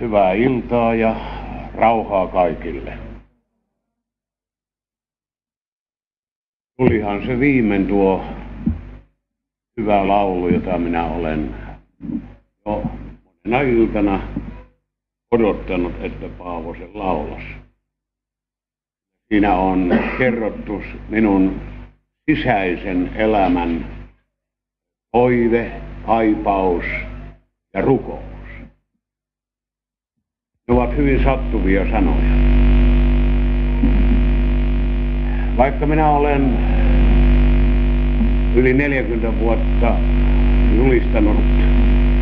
Hyvää iltaa ja rauhaa kaikille. Tulihan se viimein tuo hyvä laulu, jota minä olen jo monena iltana odottanut, että Paavo sen laulas. Siinä on kerrottu minun sisäisen elämän toive, kaipaus ja rukous. Ne ovat hyvin sattuvia sanoja. Vaikka minä olen yli 40 vuotta julistanut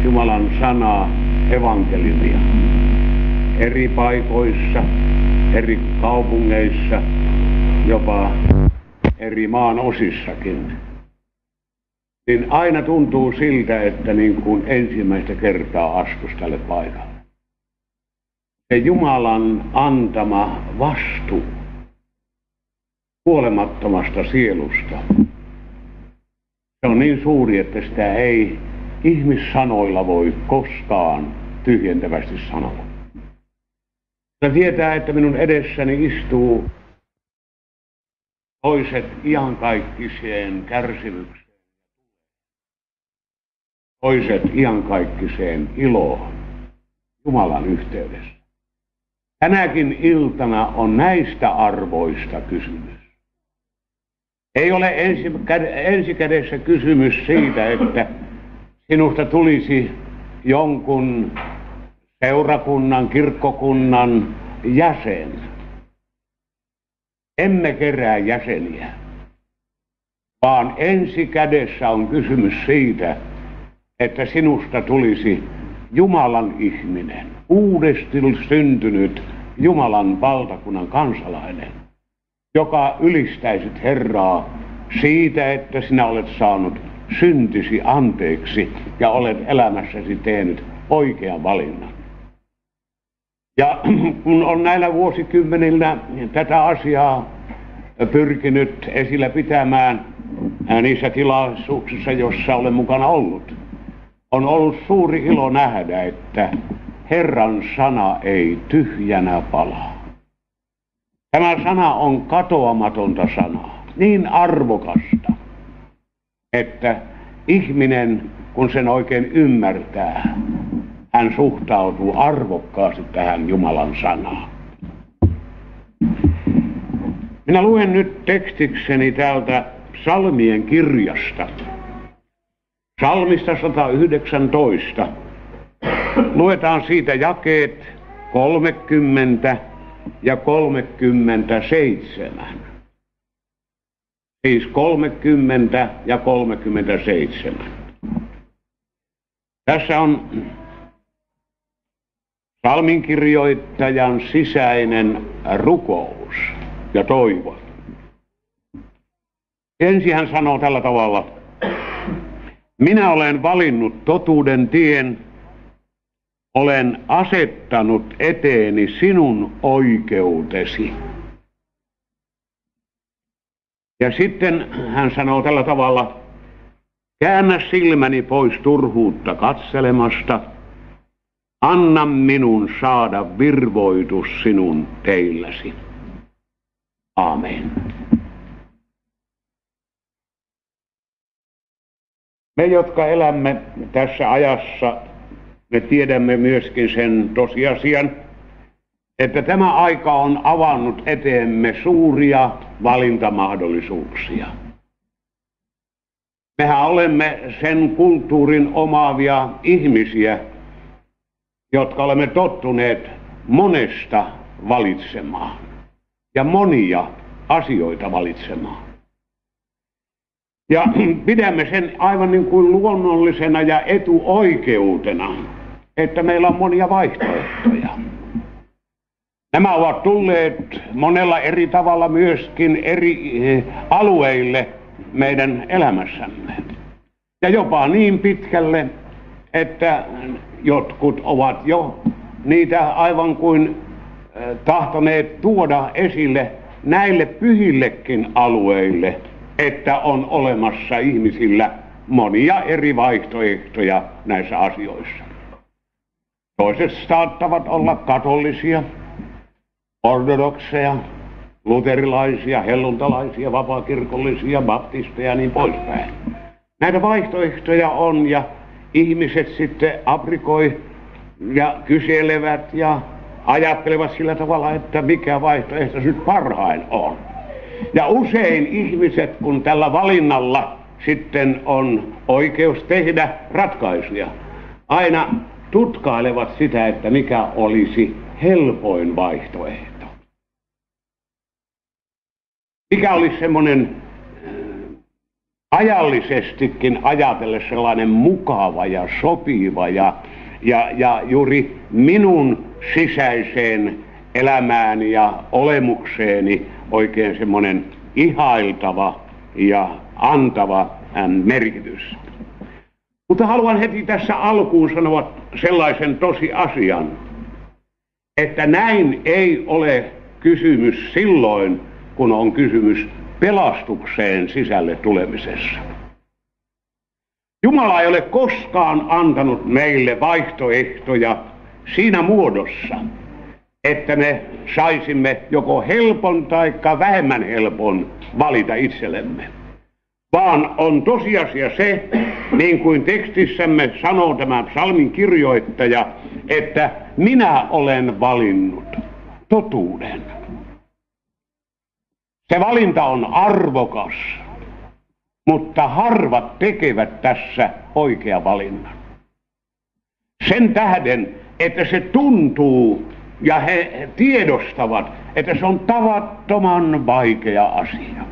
Jumalan sanaa, evankelimia, eri paikoissa, eri kaupungeissa, jopa eri maan osissakin, niin aina tuntuu siltä, että niin kuin ensimmäistä kertaa astus tälle paikalle se Jumalan antama vastuu kuolemattomasta sielusta. Se on niin suuri, että sitä ei ihmissanoilla voi koskaan tyhjentävästi sanoa. Se tietää, että minun edessäni istuu toiset iankaikkiseen kärsimykseen, toiset iankaikkiseen iloon Jumalan yhteydessä. Tänäkin iltana on näistä arvoista kysymys. Ei ole ensikädessä kysymys siitä, että sinusta tulisi jonkun seurakunnan, kirkkokunnan jäsen. Emme kerää jäseniä, vaan ensikädessä on kysymys siitä, että sinusta tulisi Jumalan ihminen, uudesti syntynyt Jumalan valtakunnan kansalainen, joka ylistäisit Herraa siitä, että sinä olet saanut syntisi anteeksi ja olet elämässäsi tehnyt oikean valinnan. Ja kun on näillä vuosikymmenillä tätä asiaa pyrkinyt esillä pitämään niissä tilaisuuksissa, joissa olen mukana ollut, on ollut suuri ilo nähdä, että Herran sana ei tyhjänä palaa. Tämä sana on katoamatonta sanaa, niin arvokasta, että ihminen, kun sen oikein ymmärtää, hän suhtautuu arvokkaasti tähän Jumalan sanaan. Minä luen nyt tekstikseni täältä Salmien kirjasta, Salmista 119. Luetaan siitä jakeet 30 ja 37. Siis 30 ja 37. Tässä on salminkirjoittajan sisäinen rukous ja toivo. Ensin hän sanoo tällä tavalla, minä olen valinnut totuuden tien, olen asettanut eteeni sinun oikeutesi. Ja sitten hän sanoo tällä tavalla, käännä silmäni pois turhuutta katselemasta, anna minun saada virvoitus sinun teilläsi. Amen. Me, jotka elämme tässä ajassa, me tiedämme myöskin sen tosiasian, että tämä aika on avannut eteemme suuria valintamahdollisuuksia. Mehän olemme sen kulttuurin omaavia ihmisiä, jotka olemme tottuneet monesta valitsemaan ja monia asioita valitsemaan. Ja pidämme sen aivan niin kuin luonnollisena ja etuoikeutena, että meillä on monia vaihtoehtoja. Nämä ovat tulleet monella eri tavalla myöskin eri eh, alueille meidän elämässämme. Ja jopa niin pitkälle, että jotkut ovat jo niitä aivan kuin eh, tahtoneet tuoda esille näille pyhillekin alueille – että on olemassa ihmisillä monia eri vaihtoehtoja näissä asioissa. Toiset saattavat olla katolisia, ortodokseja, luterilaisia, helluntalaisia, vapaakirkollisia, baptisteja ja niin poispäin. Näitä vaihtoehtoja on ja ihmiset sitten aprikoi ja kyselevät ja ajattelevat sillä tavalla, että mikä vaihtoehto nyt parhain on. Ja usein ihmiset, kun tällä valinnalla sitten on oikeus tehdä ratkaisuja, aina tutkailevat sitä, että mikä olisi helpoin vaihtoehto. Mikä olisi semmoinen äh, ajallisestikin ajatellen sellainen mukava ja sopiva ja, ja, ja juuri minun sisäiseen elämääni ja olemukseeni oikein semmoinen ihailtava ja antava merkitys. Mutta haluan heti tässä alkuun sanoa sellaisen tosi asian, että näin ei ole kysymys silloin, kun on kysymys pelastukseen sisälle tulemisessa. Jumala ei ole koskaan antanut meille vaihtoehtoja siinä muodossa, että me saisimme joko helpon tai vähemmän helpon valita itsellemme. Vaan on tosiasia se, niin kuin tekstissämme sanoo tämä psalmin kirjoittaja, että minä olen valinnut totuuden. Se valinta on arvokas, mutta harvat tekevät tässä oikea valinnan. Sen tähden, että se tuntuu ja he tiedostavat, että se on tavattoman vaikea asia.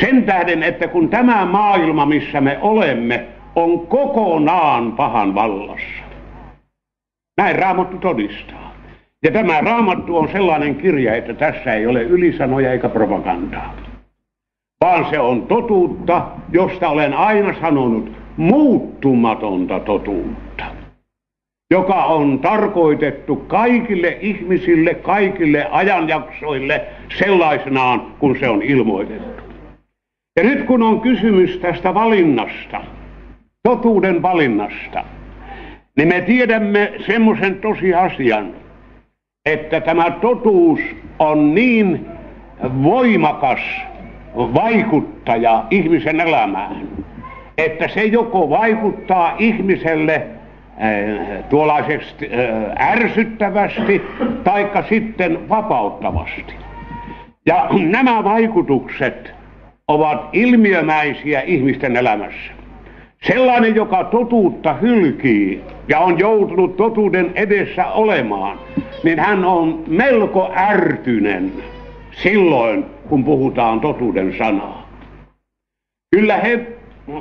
Sen tähden, että kun tämä maailma, missä me olemme, on kokonaan pahan vallassa. Näin Raamattu todistaa. Ja tämä Raamattu on sellainen kirja, että tässä ei ole ylisanoja eikä propagandaa. Vaan se on totuutta, josta olen aina sanonut, muuttumatonta totuutta joka on tarkoitettu kaikille ihmisille, kaikille ajanjaksoille sellaisenaan, kun se on ilmoitettu. Ja nyt kun on kysymys tästä valinnasta, totuuden valinnasta, niin me tiedämme semmoisen tosiasian, että tämä totuus on niin voimakas vaikuttaja ihmisen elämään, että se joko vaikuttaa ihmiselle Äh, tuollaiseksi äh, ärsyttävästi taikka sitten vapauttavasti. Ja nämä vaikutukset ovat ilmiömäisiä ihmisten elämässä. Sellainen, joka totuutta hylkii ja on joutunut totuuden edessä olemaan, niin hän on melko ärtynen silloin, kun puhutaan totuuden sanaa. Kyllä he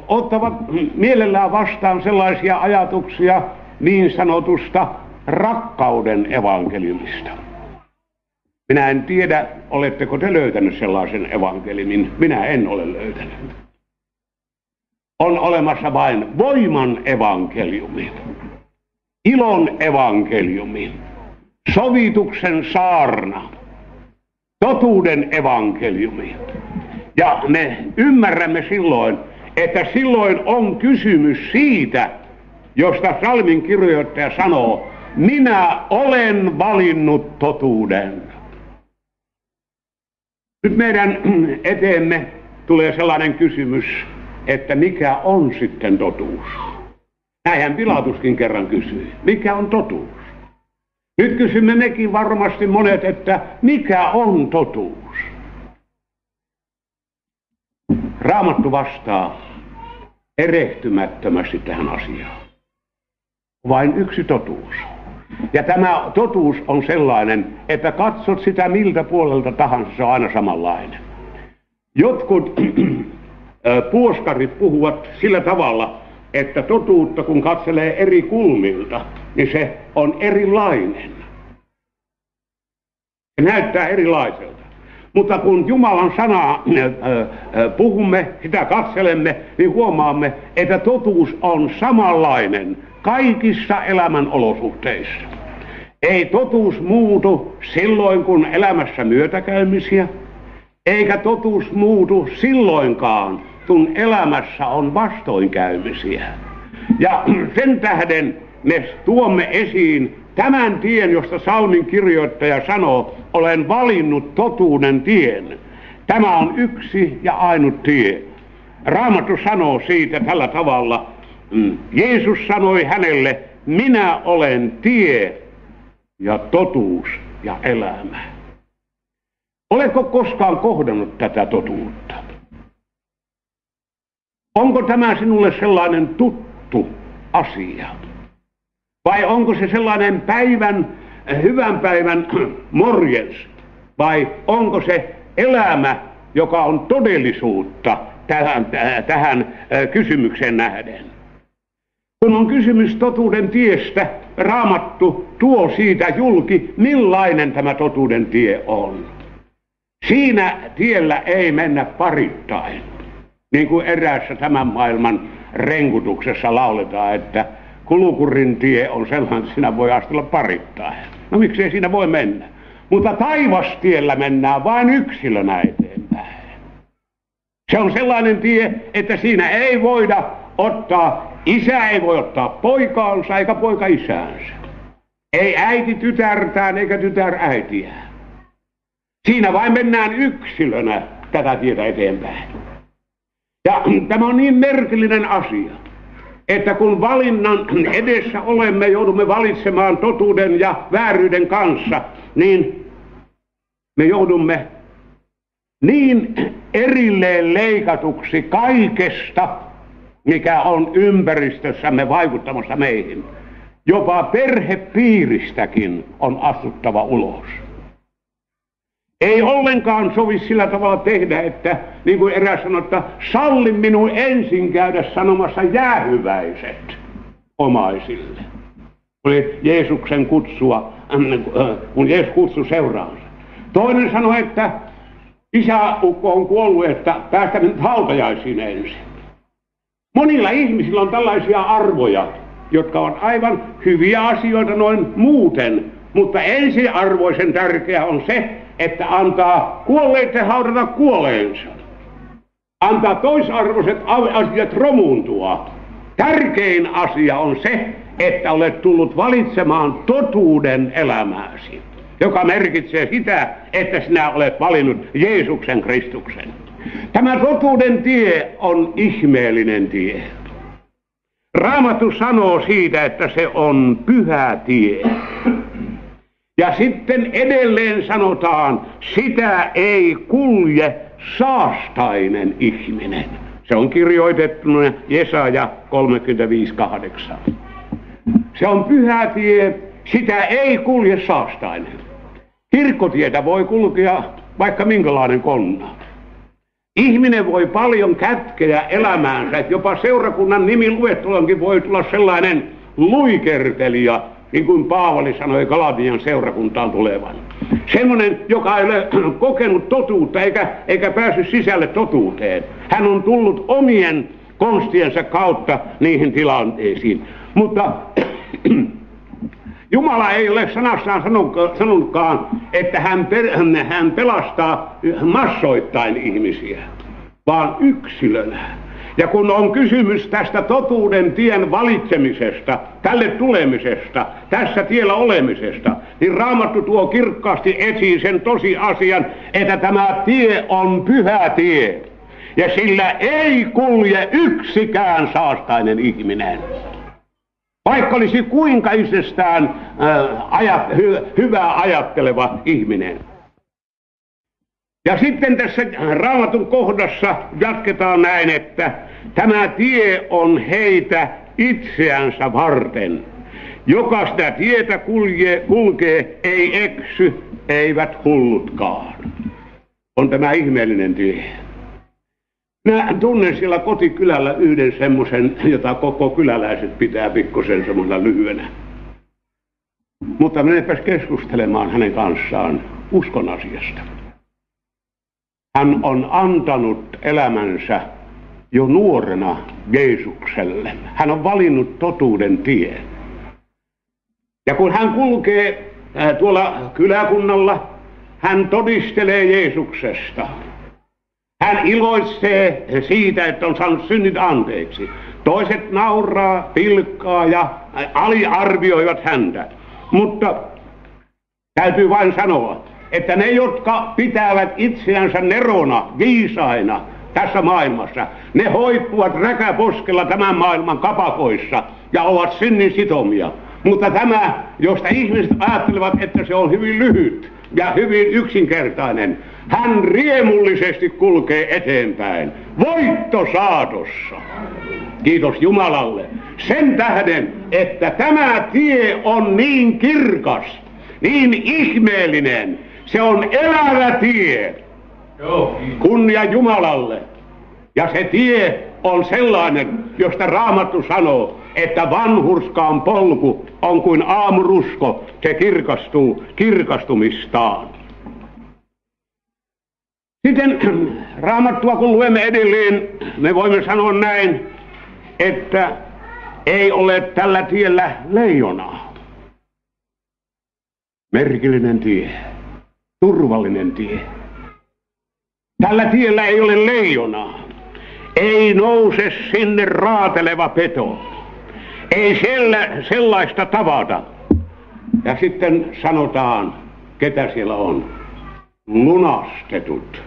ottavat mielellään vastaan sellaisia ajatuksia niin sanotusta rakkauden evankeliumista. Minä en tiedä, oletteko te löytänyt sellaisen evankeliumin. Minä en ole löytänyt. On olemassa vain voiman evankeliumi, ilon evankeliumi, sovituksen saarna, totuuden evankeliumi. Ja me ymmärrämme silloin, että silloin on kysymys siitä, josta salmin kirjoittaja sanoo, minä olen valinnut totuuden. Nyt meidän eteemme tulee sellainen kysymys, että mikä on sitten totuus? Näinhän Pilatuskin kerran kysyi. Mikä on totuus? Nyt kysymme mekin varmasti monet, että mikä on totuus? Raamattu vastaa erehtymättömästi tähän asiaan. Vain yksi totuus. Ja tämä totuus on sellainen, että katsot sitä miltä puolelta tahansa, se on aina samanlainen. Jotkut puoskarit puhuvat sillä tavalla, että totuutta kun katselee eri kulmilta, niin se on erilainen. Se näyttää erilaiselta. Mutta kun Jumalan sanaa puhumme, sitä katselemme, niin huomaamme, että totuus on samanlainen kaikissa elämän olosuhteissa. Ei totuus muutu silloin, kun elämässä myötäkäymisiä, eikä totuus muutu silloinkaan, kun elämässä on vastoinkäymisiä. Ja sen tähden me tuomme esiin tämän tien, josta salmin kirjoittaja sanoo, olen valinnut totuuden tien. Tämä on yksi ja ainut tie. Raamattu sanoo siitä tällä tavalla. Mm, Jeesus sanoi hänelle, minä olen tie ja totuus ja elämä. Oletko koskaan kohdannut tätä totuutta? Onko tämä sinulle sellainen tuttu asia? Vai onko se sellainen päivän, hyvän päivän morjens? Vai onko se elämä, joka on todellisuutta tähän, tähän kysymykseen nähden? Kun on kysymys totuuden tiestä, raamattu tuo siitä julki, millainen tämä totuuden tie on. Siinä tiellä ei mennä parittain. Niin kuin eräässä tämän maailman renkutuksessa lauletaan, että kulukurin tie on sellainen, siinä voi astella parittain. No miksei siinä voi mennä? Mutta taivastiellä mennään vain yksilönä eteenpäin. Se on sellainen tie, että siinä ei voida ottaa, isä ei voi ottaa poikaansa eikä poika isäänsä. Ei äiti tytärtään eikä tytär äitiään. Siinä vain mennään yksilönä tätä tietä eteenpäin. Ja tämä on niin merkillinen asia, että kun valinnan edessä olemme, joudumme valitsemaan totuuden ja vääryyden kanssa, niin me joudumme niin erilleen leikatuksi kaikesta, mikä on ympäristössämme vaikuttamassa meihin. Jopa perhepiiristäkin on astuttava ulos. Ei ollenkaan sovi sillä tavalla tehdä, että niin kuin eräs sanoi, että salli minun ensin käydä sanomassa jäähyväiset omaisille. Oli Jeesuksen kutsua, äh, kun Jeesus kutsui seuraansa. Toinen sanoi, että isäukko on kuollut, että päästä nyt hautajaisiin ensin. Monilla ihmisillä on tällaisia arvoja, jotka ovat aivan hyviä asioita noin muuten, mutta ensiarvoisen tärkeää on se, että antaa kuolleiden haudata kuoleensa. Antaa toisarvoiset asiat romuuntua. Tärkein asia on se, että olet tullut valitsemaan totuuden elämääsi, joka merkitsee sitä, että sinä olet valinnut Jeesuksen Kristuksen. Tämä totuuden tie on ihmeellinen tie. Raamattu sanoo siitä, että se on pyhä tie. Ja sitten edelleen sanotaan, sitä ei kulje saastainen ihminen. Se on kirjoitettu Jesaja 35.8. Se on pyhä tie, sitä ei kulje saastainen. Kirkkotietä voi kulkea vaikka minkälainen konna. Ihminen voi paljon kätkeä elämäänsä, että jopa seurakunnan nimi luettelonkin voi tulla sellainen luikertelija, niin kuin Paavali sanoi Galatian seurakuntaan tulevan. Semmoinen, joka ei ole kokenut totuutta eikä, eikä päässyt sisälle totuuteen. Hän on tullut omien konstiensa kautta niihin tilanteisiin. Mutta Jumala ei ole sanassaan sanonutkaan, että hän, per, hän pelastaa massoittain ihmisiä, vaan yksilönä. Ja kun on kysymys tästä totuuden tien valitsemisesta, tälle tulemisesta, tässä tiellä olemisesta, niin Raamattu tuo kirkkaasti esiin sen tosiasian, että tämä tie on pyhä tie. Ja sillä ei kulje yksikään saastainen ihminen. Vaikka olisi kuinka itsestään äh, ajat, hy, hyvää ajatteleva ihminen. Ja sitten tässä raamatun kohdassa jatketaan näin, että tämä tie on heitä itseänsä varten. Joka sitä tietä kulkee, kulkee ei eksy, eivät hullutkaan. On tämä ihmeellinen tie. Mä tunnen siellä kotikylällä yhden semmoisen, jota koko kyläläiset pitää pikkusen semmoisena lyhyenä. Mutta menepäs keskustelemaan hänen kanssaan uskon asiasta. Hän on antanut elämänsä jo nuorena Jeesukselle. Hän on valinnut totuuden tien. Ja kun hän kulkee tuolla kyläkunnalla, hän todistelee Jeesuksesta. Hän iloitsee siitä, että on saanut synnit anteeksi. Toiset nauraa, pilkkaa ja aliarvioivat häntä. Mutta täytyy vain sanoa, että ne, jotka pitävät itseänsä nerona, viisaina tässä maailmassa, ne hoippuvat räkäposkella tämän maailman kapakoissa ja ovat synnin sitomia. Mutta tämä, josta ihmiset ajattelevat, että se on hyvin lyhyt ja hyvin yksinkertainen, hän riemullisesti kulkee eteenpäin. Voitto saatossa. Kiitos Jumalalle. Sen tähden, että tämä tie on niin kirkas, niin ihmeellinen. Se on elävä tie. Kunnia Jumalalle. Ja se tie on sellainen, josta Raamattu sanoo, että vanhurskaan polku on kuin aamurusko, se kirkastuu kirkastumistaan. Sitten raamattua kun luemme edelleen, me voimme sanoa näin, että ei ole tällä tiellä leijonaa. Merkillinen tie, turvallinen tie. Tällä tiellä ei ole leijonaa. Ei nouse sinne raateleva peto. Ei siellä sellaista tavata. Ja sitten sanotaan, ketä siellä on. Lunastetut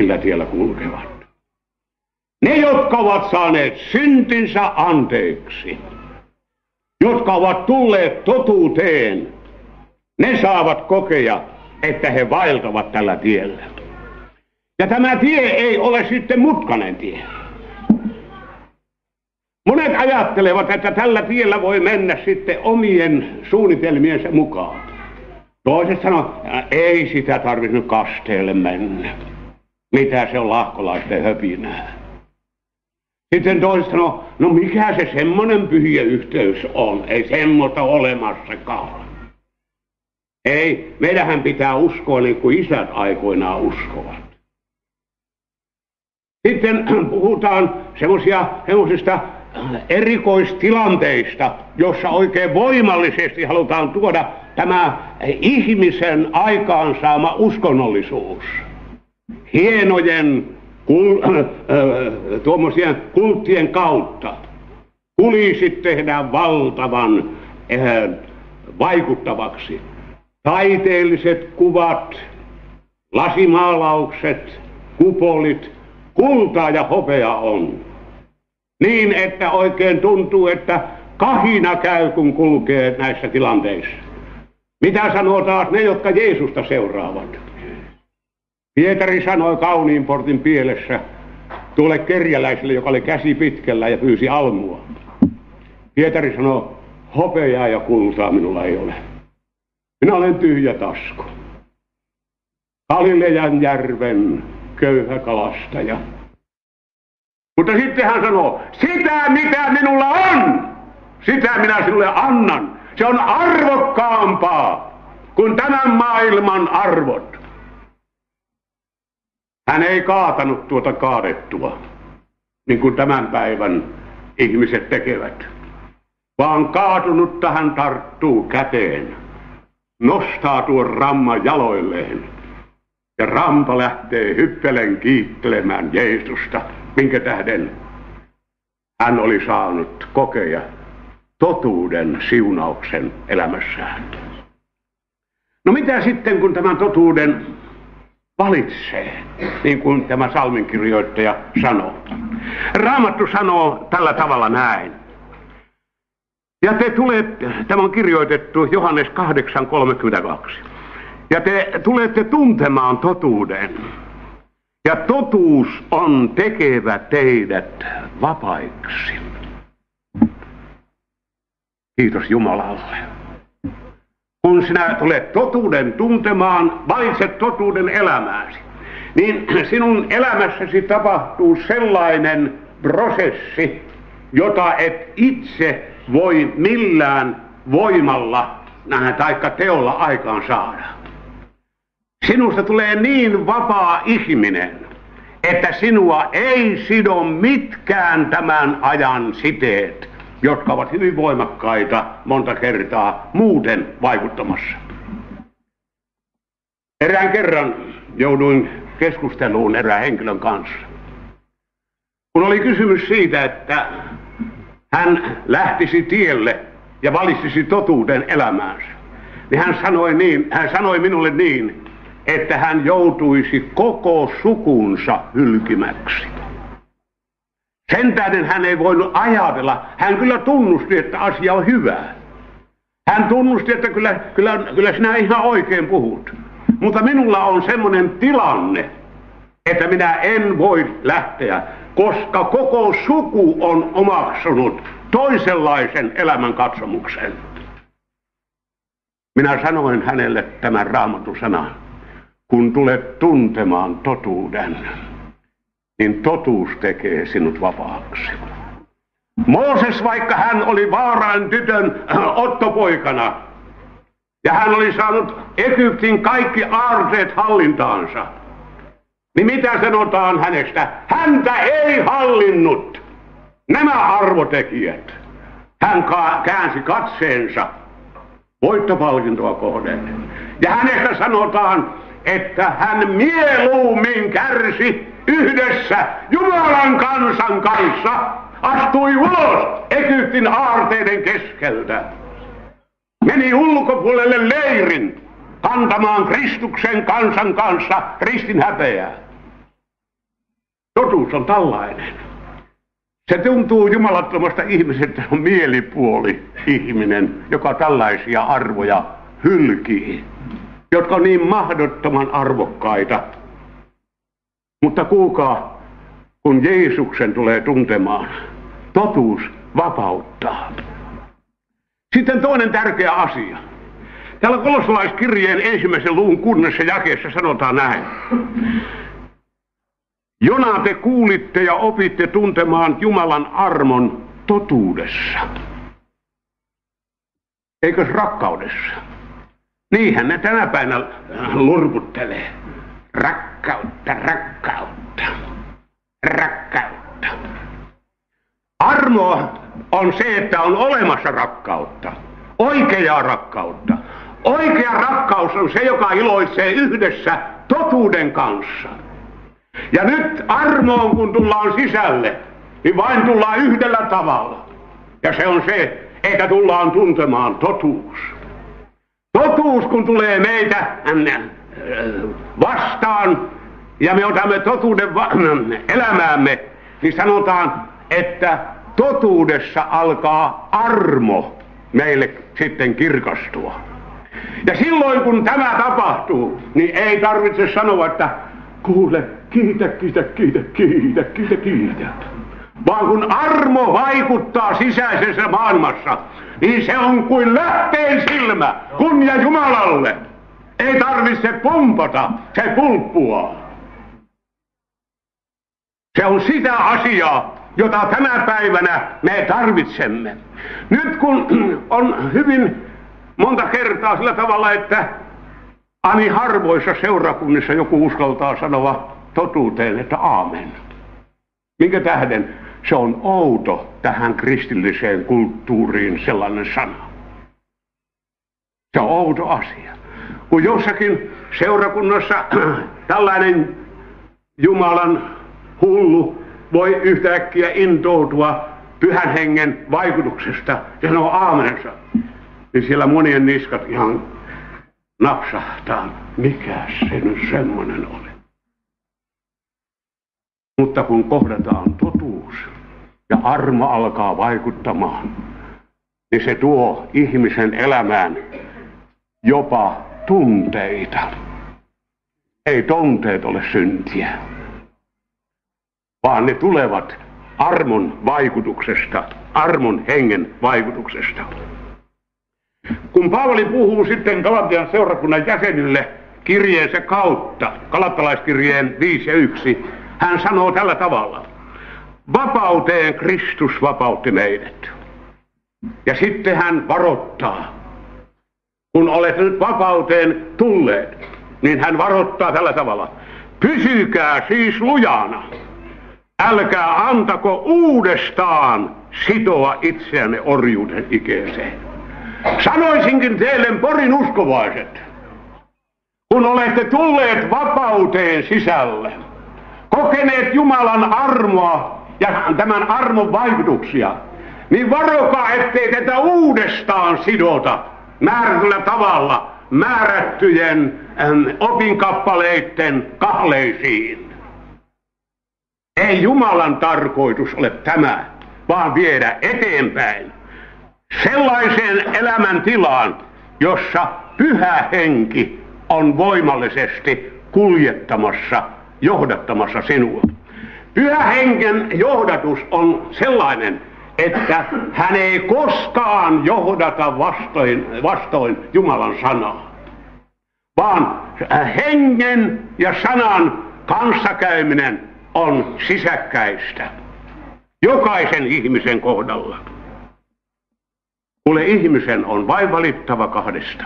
sillä tiellä kulkevat. Ne, jotka ovat saaneet syntinsä anteeksi, jotka ovat tulleet totuuteen, ne saavat kokea, että he vaeltavat tällä tiellä. Ja tämä tie ei ole sitten mutkainen tie. Monet ajattelevat, että tällä tiellä voi mennä sitten omien suunnitelmiensa mukaan. Toiset sanoo, ei sitä tarvitse kasteelle mennä. Mitä se on lahkolaisten höpinää. Sitten toiset sanoo, no mikä se semmoinen pyhiä yhteys on? Ei semmoista olemassakaan. Ei, meidähän pitää uskoa niin kuin isät aikoinaan uskovat. Sitten puhutaan semmoisista erikoistilanteista, jossa oikein voimallisesti halutaan tuoda tämä ihmisen aikaansaama uskonnollisuus. Hienojen kul, äh, äh, tuommoisien kulttien kautta. Kulisit tehdään valtavan äh, vaikuttavaksi. Taiteelliset kuvat, lasimaalaukset, kupolit, kultaa ja hopea on. Niin, että oikein tuntuu, että kahina käy, kun kulkee näissä tilanteissa. Mitä sanoo taas ne, jotka Jeesusta seuraavat? Pietari sanoi kauniin portin pielessä tuolle kerjäläiselle, joka oli käsi pitkällä ja pyysi almua. Pietari sanoi, hopeaa ja kultaa minulla ei ole. Minä olen tyhjä tasku. Galilean järven köyhä kalastaja. Mutta sitten hän sanoo, sitä mitä minulla on, sitä minä sinulle annan. Se on arvokkaampaa kuin tämän maailman arvot. Hän ei kaatanut tuota kaadettua, niin kuin tämän päivän ihmiset tekevät, vaan kaatunutta hän tarttuu käteen, nostaa tuon ramman jaloilleen, ja rampa lähtee hyppelen kiittelemään Jeesusta, minkä tähden hän oli saanut kokea totuuden siunauksen elämässään. No mitä sitten, kun tämän totuuden valitsee, niin kuin tämä salminkirjoittaja sanoo. Raamattu sanoo tällä tavalla näin. Ja te tulette, tämä on kirjoitettu Johannes 8.32. Ja te tulette tuntemaan totuuden. Ja totuus on tekevä teidät vapaiksi. Kiitos Jumalalle kun sinä tulet totuuden tuntemaan, valitset totuuden elämääsi, niin sinun elämässäsi tapahtuu sellainen prosessi, jota et itse voi millään voimalla taikka teolla aikaan saada. Sinusta tulee niin vapaa ihminen, että sinua ei sido mitkään tämän ajan siteet jotka ovat hyvin voimakkaita monta kertaa muuten vaikuttamassa. Erään kerran jouduin keskusteluun erään henkilön kanssa. Kun oli kysymys siitä, että hän lähtisi tielle ja valitsisi totuuden elämäänsä, niin hän sanoi, niin, hän sanoi minulle niin, että hän joutuisi koko sukunsa hylkimäksi. Sen tähden hän ei voinut ajatella, hän kyllä tunnusti, että asia on hyvä. Hän tunnusti, että kyllä, kyllä, kyllä sinä ihan oikein puhut. Mutta minulla on semmoinen tilanne, että minä en voi lähteä, koska koko suku on omaksunut toisenlaisen elämän katsomuksen. Minä sanoin hänelle tämän raamatun sanan. Kun tulet tuntemaan totuuden, niin totuus tekee sinut vapaaksi. Mooses, vaikka hän oli vaaraan tytön äh, ottopoikana, ja hän oli saanut Egyptin kaikki aarteet hallintaansa, niin mitä sanotaan hänestä? Häntä ei hallinnut nämä arvotekijät. Hän käänsi katseensa voittopalkintoa kohden. Ja hänestä sanotaan, että hän mieluummin kärsi yhdessä Jumalan kansan kanssa, astui ulos Egyptin aarteiden keskeltä. Meni ulkopuolelle leirin kantamaan Kristuksen kansan kanssa kristin häpeää. Totuus on tällainen. Se tuntuu jumalattomasta ihmisestä, on mielipuoli ihminen, joka tällaisia arvoja hylkii jotka on niin mahdottoman arvokkaita. Mutta kuulkaa, kun Jeesuksen tulee tuntemaan, totuus vapauttaa. Sitten toinen tärkeä asia. Täällä kolossalaiskirjeen ensimmäisen luvun kunnessa jakeessa sanotaan näin. Jona te kuulitte ja opitte tuntemaan Jumalan armon totuudessa. Eikös rakkaudessa? Niinhän ne tänä päivänä lurputtelee. Rakkautta, rakkautta, rakkautta. Armo on se, että on olemassa rakkautta. Oikeaa rakkautta. Oikea rakkaus on se, joka iloitsee yhdessä totuuden kanssa. Ja nyt armoon, kun tullaan sisälle, niin vain tullaan yhdellä tavalla. Ja se on se, että tullaan tuntemaan totuus. Totuus, kun tulee meitä vastaan ja me otamme totuuden elämäämme, niin sanotaan, että totuudessa alkaa armo meille sitten kirkastua. Ja silloin kun tämä tapahtuu, niin ei tarvitse sanoa, että kuule, kiitä, kiitä, kiitä, kiitä, kiitä, kiitä. Vaan kun armo vaikuttaa sisäisessä maailmassa, niin se on kuin lähteen silmä, kunnia Jumalalle. Ei tarvitse pumpata, se pulppua. Se on sitä asiaa, jota tänä päivänä me tarvitsemme. Nyt kun on hyvin monta kertaa sillä tavalla, että ani harvoissa seurakunnissa joku uskaltaa sanoa totuuteen, että aamen. Minkä tähden? Se on outo tähän kristilliseen kulttuuriin sellainen sana. Se on outo asia. Kun jossakin seurakunnassa tällainen Jumalan hullu voi yhtäkkiä intoutua pyhän hengen vaikutuksesta ja sanoo aamensa, niin siellä monien niskat ihan napsahtaa. Mikä se nyt semmoinen oli? Mutta kun kohdataan totuus, ja armo alkaa vaikuttamaan, niin se tuo ihmisen elämään jopa tunteita. Ei tunteet ole syntiä, vaan ne tulevat armon vaikutuksesta, armon hengen vaikutuksesta. Kun Paavali puhuu sitten Galatian seurakunnan jäsenille kirjeensä kautta, kalattalaiskirjeen 5 ja 1, hän sanoo tällä tavalla. Vapauteen Kristus vapautti meidät. Ja sitten hän varoittaa. Kun olet nyt vapauteen tulleet, niin hän varoittaa tällä tavalla. Pysykää siis lujana. Älkää antako uudestaan sitoa itseänne orjuuden ikeeseen. Sanoisinkin teille porin uskovaiset, kun olette tulleet vapauteen sisälle, kokeneet Jumalan armoa ja tämän armon vaikutuksia, niin varokaa, ettei tätä uudestaan sidota määrätyllä tavalla määrättyjen opinkappaleiden kahleisiin. Ei Jumalan tarkoitus ole tämä, vaan viedä eteenpäin sellaiseen elämäntilaan, jossa pyhä henki on voimallisesti kuljettamassa, johdattamassa sinua. Pyhä henken johdatus on sellainen, että hän ei koskaan johdata vastoin, vastoin Jumalan sanaa, vaan hengen ja sanan kanssakäyminen on sisäkkäistä jokaisen ihmisen kohdalla. Kuule ihmisen on vain valittava kahdesta.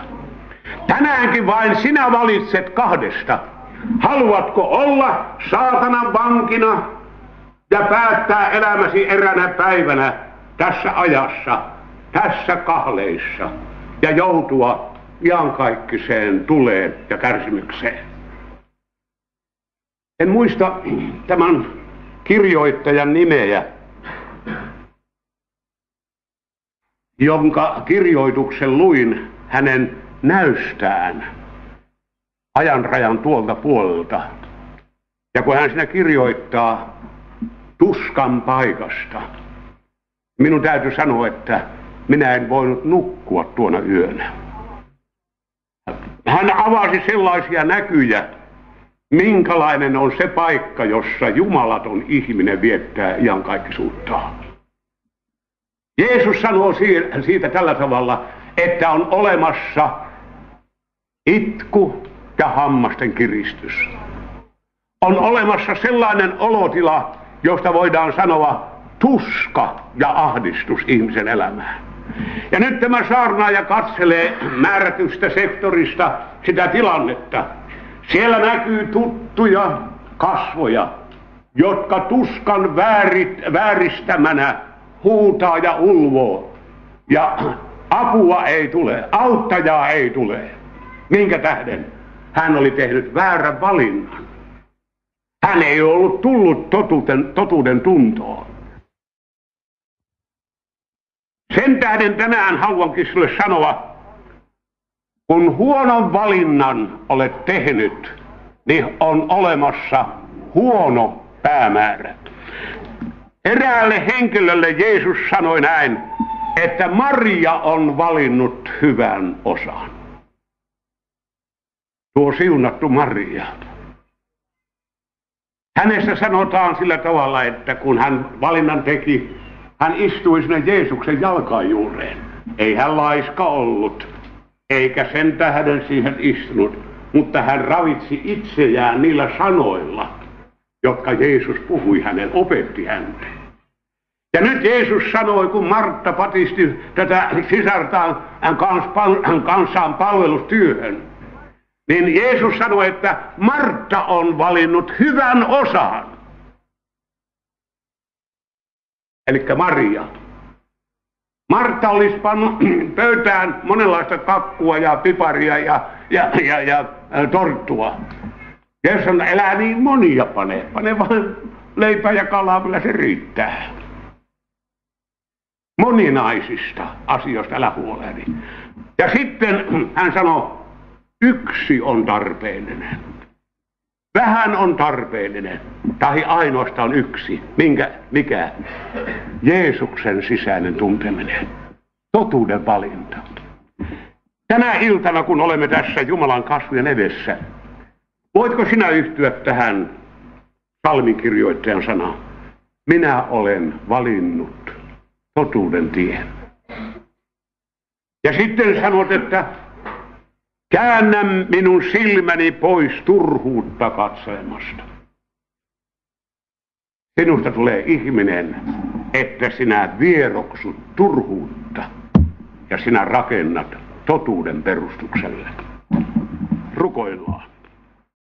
Tänäänkin vain sinä valitset kahdesta. Haluatko olla saatanan vankina ja päättää elämäsi eränä päivänä tässä ajassa, tässä kahleissa ja joutua iankaikkiseen tuleen ja kärsimykseen. En muista tämän kirjoittajan nimeä, jonka kirjoituksen luin hänen näystään ajanrajan tuolta puolelta. Ja kun hän siinä kirjoittaa tuskan paikasta, minun täytyy sanoa, että minä en voinut nukkua tuona yönä. Hän avasi sellaisia näkyjä, minkälainen on se paikka, jossa jumalaton ihminen viettää iankaikkisuuttaan. Jeesus sanoo siitä tällä tavalla, että on olemassa itku ja hammasten kiristys. On olemassa sellainen olotila, josta voidaan sanoa tuska ja ahdistus ihmisen elämään. Ja nyt tämä saarnaaja katselee määrätystä sektorista sitä tilannetta. Siellä näkyy tuttuja kasvoja, jotka tuskan väärit, vääristämänä huutaa ja ulvoo. Ja apua ei tule, auttajaa ei tule. Minkä tähden? Hän oli tehnyt väärän valinnan. Hän ei ollut tullut totuuden, totuuden tuntoon. Sen tähden tänään haluankin sinulle sanoa, kun huonon valinnan olet tehnyt, niin on olemassa huono päämäärä. Eräälle henkilölle Jeesus sanoi näin, että Maria on valinnut hyvän osan. Tuo siunattu Maria. Hänestä sanotaan sillä tavalla, että kun hän valinnan teki, hän istui sinne Jeesuksen jalkajuureen. Ei hän laiska ollut, eikä sen tähden siihen istunut, mutta hän ravitsi itseään niillä sanoilla, jotka Jeesus puhui hänen, opetti häntä. Ja nyt Jeesus sanoi, kun Martta patisti tätä sisartaan kanssaan palvelustyöhön, niin Jeesus sanoi, että Martta on valinnut hyvän osan. Eli Maria. Martta olisi pannut pöytään monenlaista kakkua ja piparia ja, ja, ja, ja torttua. Jeesus sanoi, elää niin monia pane, pane vain leipää ja kalaa, kyllä se riittää. Moninaisista asioista älä huolehdi. Ja sitten hän sanoi, Yksi on tarpeellinen. Vähän on tarpeellinen, tai ainoastaan yksi. Minkä, mikä? Jeesuksen sisäinen tunteminen. Totuuden valinta. Tänä iltana, kun olemme tässä Jumalan kasvujen edessä, voitko sinä yhtyä tähän salminkirjoittajan sanaan? Minä olen valinnut totuuden tien. Ja sitten sanot, että Käännä minun silmäni pois turhuutta katselemasta. Sinusta tulee ihminen, että sinä vieroksut turhuutta ja sinä rakennat totuuden perustukselle. Rukoillaan.